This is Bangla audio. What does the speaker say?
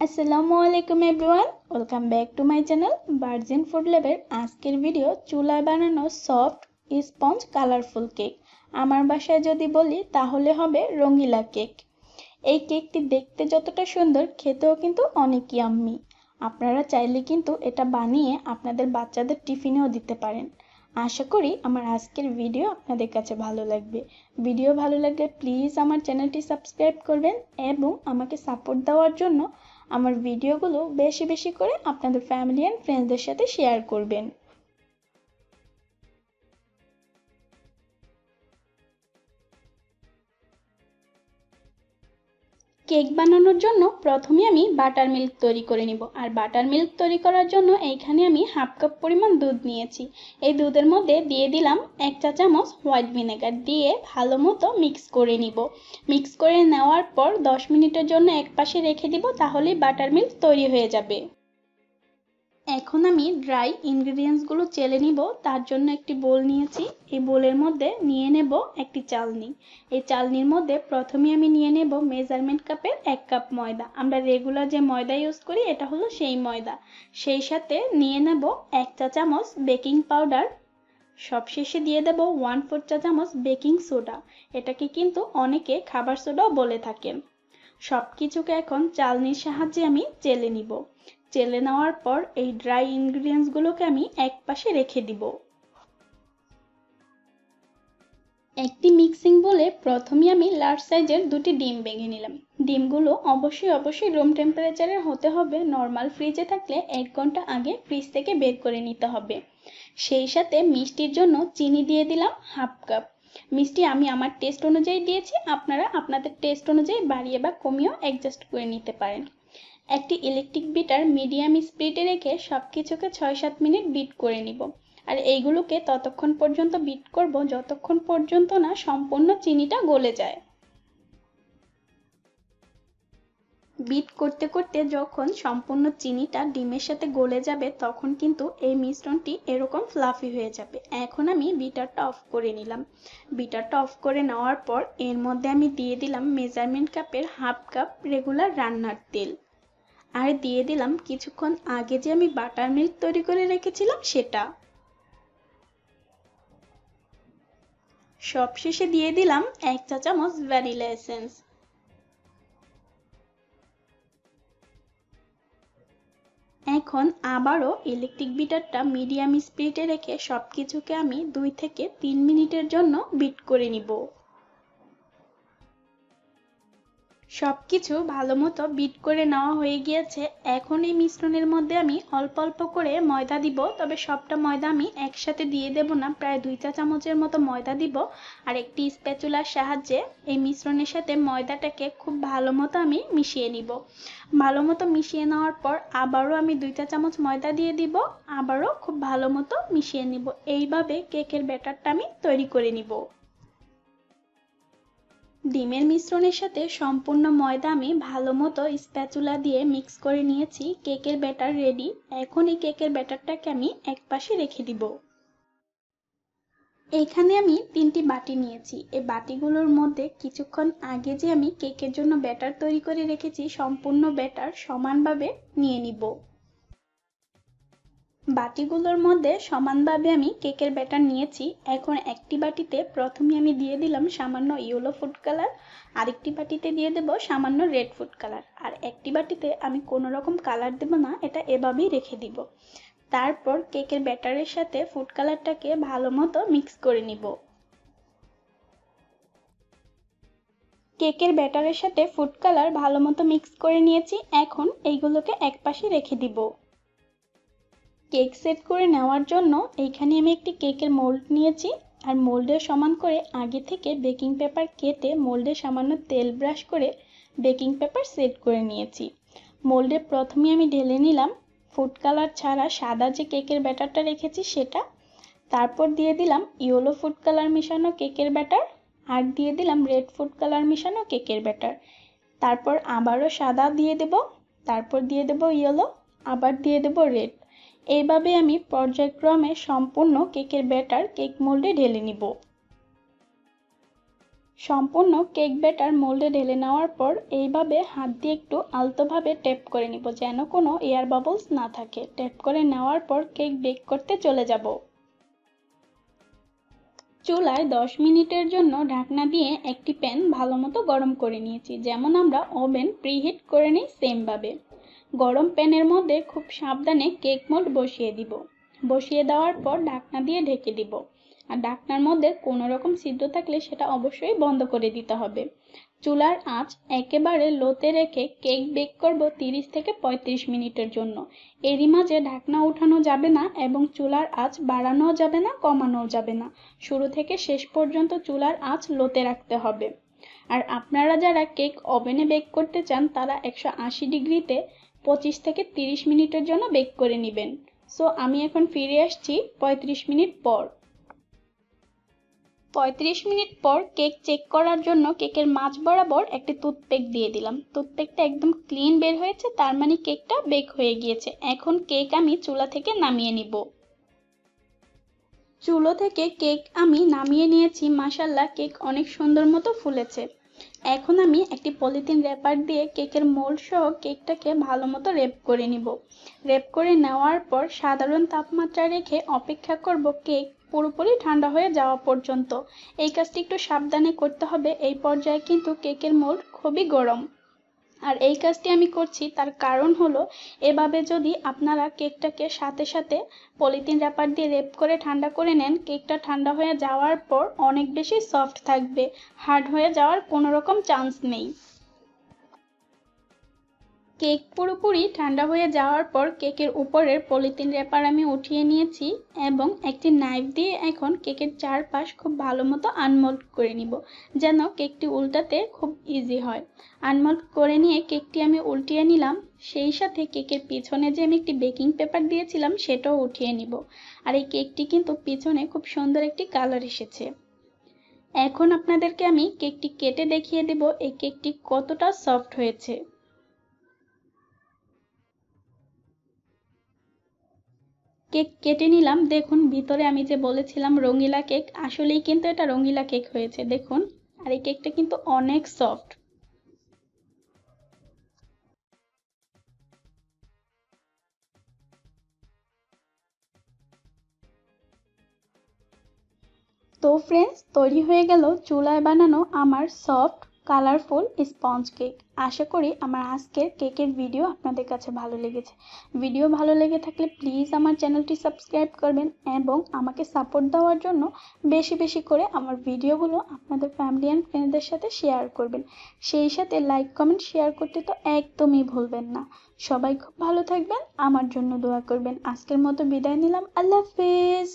আসসালামু আলাইকুম everyone, welcome back to my channel virgin food ল্যাবের আজকের ভিডিও চুলায় বানানো সফট স্পঞ্জ কালারফুল কেক। আমার বাসায় যদি বলি, তাহলে হবে রঙিলা কেক। এই কেকটি দেখতে যতটা সুন্দর, খেতেও কিন্তু অনেকই আম্মি আপনারা চাইলে কিন্তু এটা বানিয়ে আপনাদের বাচ্চাদের টিফিনেও দিতে পারেন। আশা করি আমার আজকের ভিডিও আপনাদের কাছে ভালো লাগবে। ভিডিও ভালো লাগলে প্লিজ আমার চ্যানেলটি সাবস্ক্রাইব করবেন এবং আমাকে সাপোর্ট দেওয়ার জন্য আমার ভিডিওগুলো বেশি বেশি করে আপনাদের ফ্যামিলি অ্যান্ড ফ্রেন্ডসদের সাথে শেয়ার করবেন। কেক বানানোর জন্য প্রথমে আমি বাটার মিল্ক তৈরি করে নিব। আর বাটার মিল্ক তৈরি করার জন্য এইখানে আমি হাফ কাপ পরিমাণ দুধ নিয়েছি। এই দুধের মধ্যে দিয়ে দিলাম এক চা চামচ হোয়াইট ভিনেগার দিয়ে ভালো মতো মিক্স করে নিব। মিক্স করে নেওয়ার পর দশ মিনিটের জন্য এক পাশে রেখে দিব, তাহলেই বাটার মিল্ক তৈরি হয়ে যাবে। এখন আমি ড্রাই ইনগ্রিডিয়েন্টসগুলো চেলে নিব, তার জন্য একটি বোল নিয়েছি। এই বোলের মধ্যে নিয়ে নেব একটি চালনি। এই চালনির মধ্যে প্রথমে আমি নিয়ে নেব মেজারমেন্ট কাপের এক কাপ ময়দা। আমরা রেগুলার যে ময়দা ইউজ করি, এটা হলো সেই ময়দা। সেই সাথে নিয়ে নেব এক চা চামচ বেকিং পাউডার সবশেষে দিয়ে দেব ওয়ান ফোর চা চামচ বেকিং সোডা এটাকে কিন্তু অনেকে খাবার সোডাও বলে থাকেন। সব কিছুকে এখন চালনির সাহায্যে আমি চেলে নিব। চেলে নেওয়ার পর এই ড্রাই ইনগ্রিডিয়েন্টসগুলোকে আমি এক পাশে রেখে দিব। একটি মিক্সিং বলে প্রথমে আমি লার্জ সাইজের দুটি ডিম ভেঙে নিলাম। ডিমগুলো অবশ্যই অবশ্যই রুম টেম্পারেচারের হতে হবে, নর্মাল ফ্রিজে থাকলে এক ঘণ্টা আগে ফ্রিজ থেকে বের করে নিতে হবে। সেই সাথে মিষ্টির জন্য চিনি দিয়ে দিলাম হাফ কাপ। মিষ্টি আমি আমার টেস্ট অনুযায়ী দিয়েছি, আপনারা আপনাদের টেস্ট অনুযায়ী বাড়িয়ে বা কমিয়েও অ্যাডজাস্ট করে নিতে পারেন। একটি ইলেকট্রিক বিটার মিডিয়াম স্পিডে রেখে সব কিছুকে ছয় সাত মিনিট বিট করে নিব। আর এইগুলোকে ততক্ষণ পর্যন্ত বিট করব, যতক্ষণ পর্যন্ত না সম্পূর্ণ চিনিটা গলে যায়। বিট করতে করতে যখন সম্পূর্ণ চিনিটা ডিমের সাথে গলে যাবে, তখন কিন্তু এই মিশ্রণটি এরকম ফ্লাফি হয়ে যাবে। এখন আমি বিটারটা অফ করে নিলাম। বিটারটা অফ করে নেওয়ার পর এর মধ্যে আমি দিয়ে দিলাম মেজারমেন্ট কাপের হাফ কাপ রেগুলার রান্নার তেল। আর দিয়ে দিলাম কিছুক্ষণ আগে যে আমি বাটার মিল্ক তৈরি করে রেখেছিলাম সেটা। সবশেষে দিয়ে দিলাম এক চা চামচ ভ্যানিলা এসেন্স এখন আবারও ইলেকট্রিক বিটারটা মিডিয়াম স্পিডে রেখে সব কিছুকে আমি দুই থেকে তিন মিনিটের জন্য বিট করে নিব। সব কিছু ভালো মতো বিট করে নেওয়া হয়ে গিয়েছে। এখন এই মিশ্রণের মধ্যে আমি অল্প অল্প করে ময়দা দিব, তবে সবটা ময়দা আমি একসাথে দিয়ে দেব না। প্রায় দুই চা চামচের মতো ময়দা দিব আর একটি স্প্যাচুলার সাহায্যে এই মিশ্রণের সাথে ময়দাটাকে খুব ভালো মতো আমি মিশিয়ে নিব। ভালো মতো মিশিয়ে নেওয়ার পর আবারও আমি দুই চা চামচ ময়দা দিয়ে দিব, আবারও খুব ভালো মতো মিশিয়ে নিব। এইভাবে কেকের ব্যাটারটা আমি তৈরি করে নিব। ডিমের মিশ্রণের সাথে সম্পূর্ণ ময়দা আমি ভালো মতো স্প্যাচুলা দিয়ে মিক্স করে নিয়েছি। কেকের ব্যাটার রেডি। এখন এই কেকের ব্যাটারটাকে আমি এক পাশে রেখে দিব। এখানে আমি তিনটি বাটি নিয়েছি। এই বাটিগুলোর মধ্যে কিছুক্ষণ আগে যে আমি কেকের জন্য ব্যাটার তৈরি করে রেখেছি, সম্পূর্ণ ব্যাটার সমানভাবে নিয়ে নিব। বাটিগুলোর মধ্যে সমানভাবে আমি কেকের ব্যাটার নিয়েছি। এখন একটি বাটিতে প্রথমে আমি দিয়ে দিলাম সামান্য ইয়েলো ফুড কালার আরেকটি বাটিতে দিয়ে দেব সামান্য রেড ফুড কালার আর একটি বাটিতে আমি কোনো রকম কালার দেব না, এটা এভাবেই রেখে দিব। তারপর কেকের ব্যাটারের সাথে ফুড কালারটাকে ভালো মতো মিক্স করে নিব। কেকের ব্যাটারের সাথে ফুড কালার ভালো মতো মিক্স করে নিয়েছি। এখন এইগুলোকে একপাশে রেখে দিব। কেক সেট করে নেওয়ার জন্য এইখানে আমি একটি কেকের মোল্ড নিয়েছি। আর মোল্ডের সমান করে আগে থেকে বেকিং পেপার কেটে মোল্ডে সামান্য তেল ব্রাশ করে বেকিং পেপার সেট করে নিয়েছি। মোল্ডে প্রথমে আমি ঢেলে নিলাম ফুড কালার ছাড়া সাদা যে কেকের ব্যাটারটা রেখেছি সেটা। তারপর দিয়ে দিলাম ইয়েলো ফুড কালার মেশানো কেকের ব্যাটার। আর দিয়ে দিলাম রেড ফুড কালার মেশানো কেকের ব্যাটার। তারপর আবারও সাদা দিয়ে দেব। তারপর দিয়ে দেব ইয়েলো। আবার দিয়ে দেব রেড। এইভাবে আমি পর্যায়ক্রমে সম্পূর্ণ কেকের ব্যাটার কেক মোল্ডে ঢেলে নিব। সম্পূর্ণ কেক ব্যাটার মোল্ডে ঢেলে নেওয়ার পর এইভাবে হাত দিয়ে একটু আলতোভাবে টেপ করে নিব যেন কোনো এয়ার বাবলস না থাকে। টেপ করে নেওয়ার পর কেক বেক করতে চলে যাব। চুলায় দশ মিনিটের জন্য ঢাকনা দিয়ে একটি প্যান ভালো মতো গরম করে নিয়েছি। যেমন আমরা ওভেন প্রিহিট করে নিই সেমভাবে। গরম প্যানের মধ্যে খুব সাবধানে কেক মোল্ড বসিয়ে দিব। বসিয়ে দেওয়ার পর ঢাকনা দিয়ে ঢেকে দিব। আর ঢাকনার মধ্যে কোনো রকম ছিদ্র থাকলে সেটা অবশ্যই বন্ধ করে দিতে হবে। চুলার আঁচ একেবারে লোতে রেখে কেক বেক করব তিরিশ থেকে পঁয়ত্রিশ মিনিটের জন্য। এরই মাঝে ঢাকনা উঠানো যাবে না এবং চুলার আঁচ বাড়ানোও যাবে না, কমানোও যাবে না। শুরু থেকে শেষ পর্যন্ত চুলার আঁচ লোতে রাখতে হবে। আর আপনারা যারা কেক ওভেনে বেক করতে চান, তারা একশো আশি ডিগ্রিতে পঁচিশ থেকে তিরিশ মিনিটের জন্য বেক করে নেবেন। সো আমি এখন ফিরে আসছি পঁয়ত্রিশ মিনিট পর। পঁয়ত্রিশ মিনিট পর কেক চেক করার জন্য কেকের মাঝ বরাবর একটি টুথপেক দিয়ে দিলাম। টুথপেকটা একদম ক্লিন বের হয়েছে, তার মানে কেকটা বেক হয়ে গিয়েছে। এখন কেক আমি চুলা থেকে নামিয়ে নিব। চুলো থেকে কেক আমি নামিয়ে নিয়েছি মাসাল্লাহ কেক অনেক সুন্দর মতো ফুলেছে। এখন আমি একটি পলিথিন র্যাপার দিয়ে কেকের মোল্ড সহ কেকটাকে ভালো মতো রেপ করে নিব। রেপ করে নেওয়ার পর সাধারণ তাপমাত্রা রেখে অপেক্ষা করব কেক পুরোপুরি ঠান্ডা হয়ে যাওয়া পর্যন্ত। এই কাজটি একটু সাবধানে করতে হবে। এই পর্যায়ে কিন্তু কেকের মোল্ড খুবই গরম। আর এই কাজটি আমি করছি, তার কারণ হলো এভাবে যদি আপনারা কেকটাকে সাথে সাথে পলিথিন র্যাপার দিয়ে রেপ করে ঠান্ডা করে নেন, কেকটা ঠান্ডা হয়ে যাওয়ার পর অনেক বেশি সফট থাকবে হার্ড হয়ে যাওয়ার কোনো রকম চান্স নেই। কেক পুরোপুরি ঠান্ডা হয়ে যাওয়ার পর কেকের উপরের পলিথিন র্যাপার আমি উঠিয়ে নিয়েছি এবং একটি নাইফ দিয়ে এখন কেকের চারপাশ খুব ভালো মতো আনমোল্ড করে নিব, যেন কেকটি উল্টাতে খুব ইজি হয়। আনমোল্ড করে নিয়ে কেকটি আমি উল্টিয়ে নিলাম, সেই সাথে কেকের পিছনে যে আমি একটি বেকিং পেপার দিয়েছিলাম, সেটাও উঠিয়ে নিব। আর এই কেকটি কিন্তু পিছনে খুব সুন্দর একটি কালার এসেছে। এখন আপনাদেরকে আমি কেকটি কেটে দেখিয়ে দেব, এই কেকটি কতটা সফট হয়েছে। কেক কেটে নিলাম। দেখুন, ভিতরে আমি যে বলেছিলাম রঙিলা কেক, আসলেই কিন্তু এটা রঙিলা কেক হয়েছে। দেখুন, আর এই কেকটা কিন্তু অনেক সফট। তো ফ্রেন্ডস তৈরি হয়ে গেল চুলায় বানানো আমার সফট কালারফুল স্পঞ্জ কেক। আশা করি আমার আজকের কেকের ভিডিও আপনাদের কাছে ভালো লেগেছে। ভিডিও ভালো লেগে থাকলে প্লিজ আমার চ্যানেলটি সাবস্ক্রাইব করবেন এবং আমাকে সাপোর্ট দেওয়ার জন্য বেশি বেশি করে আমার ভিডিওগুলো আপনাদের ফ্যামিলি অ্যান্ড ফ্রেন্ডদের সাথে শেয়ার করবেন। সেই সাথে লাইক কমেন্ট শেয়ার করতে তো একদমই ভুলবেন না। সবাই খুব ভালো থাকবেন, আমার জন্য দোয়া করবেন। আজকের মতো বিদায় নিলাম। আল্লাহ হাফেজ।